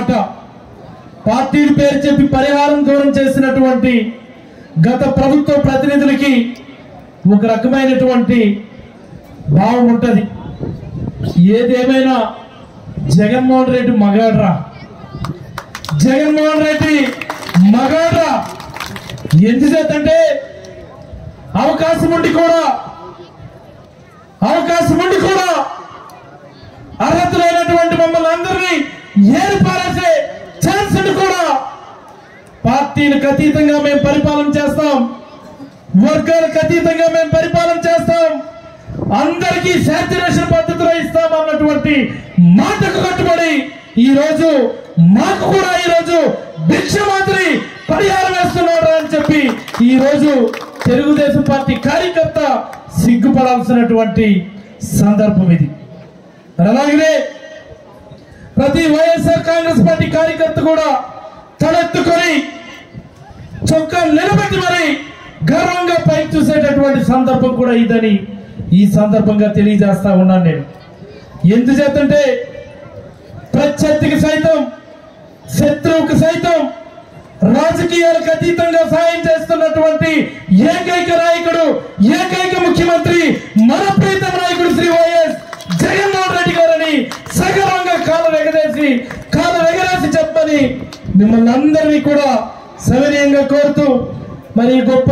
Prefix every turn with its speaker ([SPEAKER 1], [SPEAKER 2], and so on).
[SPEAKER 1] మాట పేరు చెప్పి పరిహారం దూరం చేసినటువంటి గత ప్రభుత్వ ప్రతినిధులకి ఒక రకమైనటువంటి భావం ఉంటుంది. ఏదేమైనా జగన్మోహన్ రెడ్డి మగాడ్రా? జగన్మోహన్ రెడ్డి మగాడ్రా? ఎందుచేతంటే అవకాశం ఉండి కూడా అవకాశం ఉండి కూడా అర్హతలైనటువంటి మమ్మల్ని అందరినీ ఏర్పారసే ఛాన్స్ కూడా పార్టీలకు అతీతంగా మేము పరిపాలన చేస్తాం. వర్గాలకు అతీతంగా మేము పరిపాలన చేస్తాం. అందరికీ శాచురేషన్ పద్ధతిలో ఇస్తాం అన్నటువంటి మాటకు కట్టుబడి ఈరోజు మాకు కూడా ఈ రోజు భిక్ష మాదిరి పరిహారం వేస్తున్నారా అని చెప్పి ఈరోజు తెలుగుదేశం పార్టీ కార్యకర్త సిగ్గుపడాల్సినటువంటి సందర్భం ఇది. అలాగే ప్రతి వైఎస్ఆర్ కాంగ్రెస్ పార్టీ కార్యకర్త కూడా తలెత్తుకొని చొక్కా నిలబెట్టి మరి గర్వంగా పైకి చూసేటటువంటి సందర్భం కూడా ఇదని ఈ సందర్భంగా తెలియజేస్తా ఉన్నాను నేను. ఎందుచేతంటే ప్రత్యర్థికి సైతం శత్రువుకి సైతం రాజకీయాలకు అతీతంగా సాయం చేస్తున్నటువంటి ఏకైక నాయకుడు ఏకైక ముఖ్యమంత్రి మన ప్రీతం నాయకుడు శ్రీ వైఎస్ జగన్మోహన్ రెడ్డి గారని సగర్వంగా కాలు కాదు ఎగరాసి చెప్పని మిమ్మల్ని అందరినీ కూడా సవినయంగా కోరుతూ మరి గొప్ప